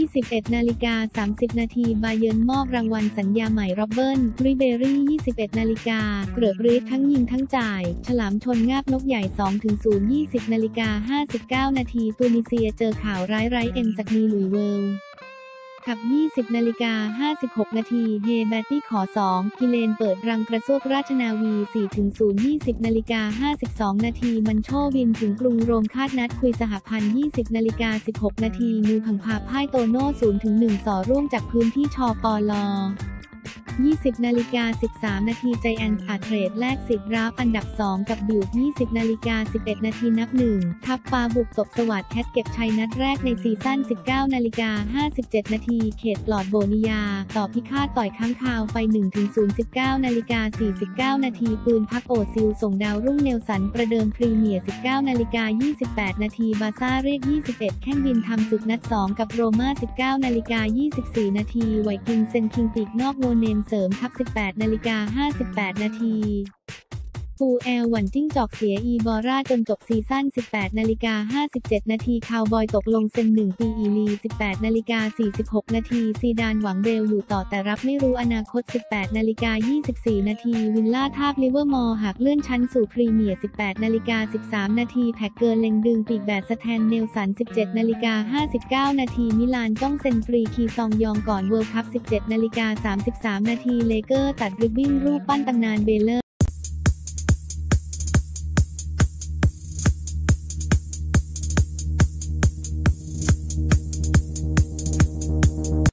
21 นาฬิกา 30 นาทีบาเยิร์นมอบรางวัลสัญญาใหม่โรเบิร์นริเบรี่ 21 นาฬิกา เกรือกรีดทั้งยิงทั้งจ่าย ฉลามชนงาบนกใหญ่ 2-0 20 นาฬิกา 59 นาที ตูนิเซียเจอข่าวร้ายไร้เอ็มจากนีหลุยเวิลด์ ขับ 20 นาฬิกา 56 นาทีเฮแบตตี้ขอ 2 กิเลนเปิดรังกระซวกราชนาวี4-0 20 นาฬิกา 52 นาทีมันโชวินถึงกรุงโรมคาดนัดคุยสหพันธ์ 20 นาฬิกา 16 นาทีมือผังพาพ่ายโตโน่0-1สอร่วงจากพื้นที่ชอปอลอ 20นาฬิกา13 นาทีใจแอนอาเทรดแลกสิทธิ์รับอันดับ 2 กับบิว20นาฬิกา11 นาทีนับ 1 ทัพปาบุกตบสวัสดแคทเก็บชัยนัดแรกในซีซั่น 19 นาฬิกา57 นาทีเขตปลอดโบนิยา ต่อพิฆาตต่อยค้างคาวไป 1-0 19 นาฬิกา49 นาทีปืนพักโอซิลส่งดาวรุ่งเนลสันประเดิมพรีเมียร์19 นาฬิกา28 นาทีบาซ่าเรียก 21 แข้งบินทำศึกนัด 2 กับโรม่า19 นาฬิกา24 นาทีไวกิงเซนคิงปีกนอกโนเนมเสริมทับ18 นาฬิกา 58 นาที ปูแอลหวันจิ้งจอกเสียอีบอร่าจนจบซีซั่น 18 นาฬิกา 57 นาทีคาวบอยตกลงเซ็น 1 ปีอีลี 18 นาฬิกา 46 นาทีซีดานหวังเบลอยู่ต่อแต่รับไม่รู้อนาคต 18 นาฬิกา 24 นาทีวิลล่าทาบลิเวอร์มอร์หากเลื่อนชั้นสู่พรีเมียร์ 18 นาฬิกา 13 นาทีแพ็กเกินเล็งดึงปีกแบดสแตนเนลสัน 17 นาฬิกา 59 นาทีมิลานจ้องเซ็นฟรีคีซองยองก่อนเวิลด์คัพ 17 นาฬิกา 33 นาทีเลเกอร์ตัดริบบิ้นรูปปั้นตำนานเบลเลอร์